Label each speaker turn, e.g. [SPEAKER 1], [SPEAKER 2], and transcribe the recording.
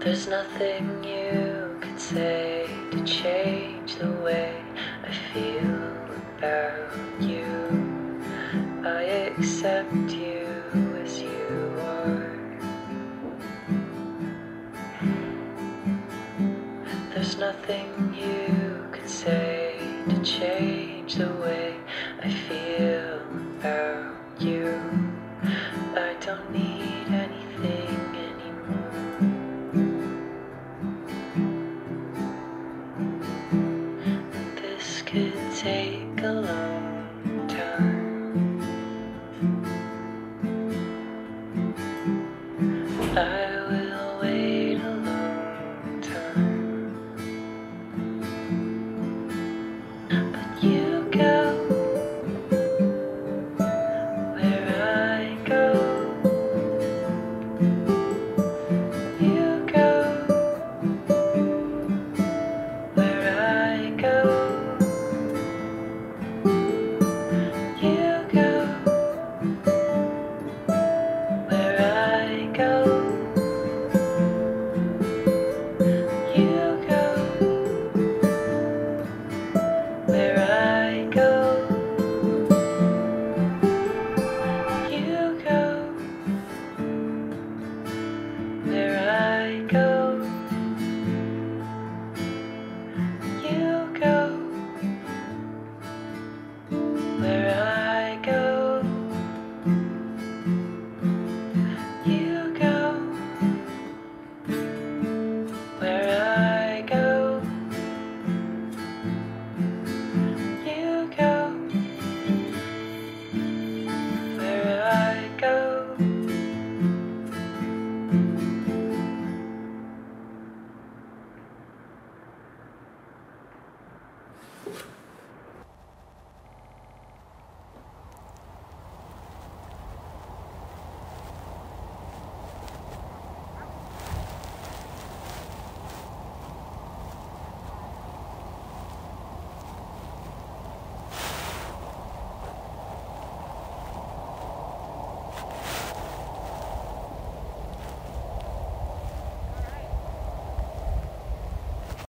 [SPEAKER 1] There's nothing you could say to change the way I feel about you. I accept you as you are. There's nothing you could say to change the way I feel about could take a long time. I